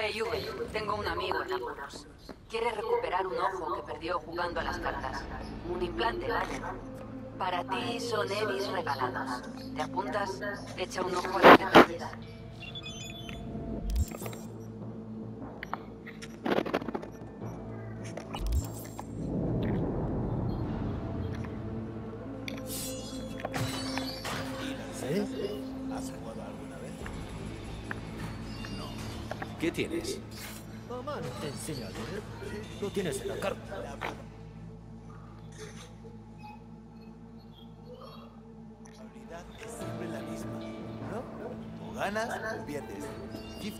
Hey, Uwe, tengo un amigo en apuros. Quiere recuperar un ojo que perdió jugando a las cartas. Un implante, vaya. Para ti son Evis regalados. ¿Te apuntas? Echa un ojo a los detalles. ¿Sí? ¿Has jugado? ¿Qué tienes? Mamá no te enseña a leer. Lo tienes en la carta. La habilidad es siempre la misma, ¿no? O ganas o pierdes. 50-50.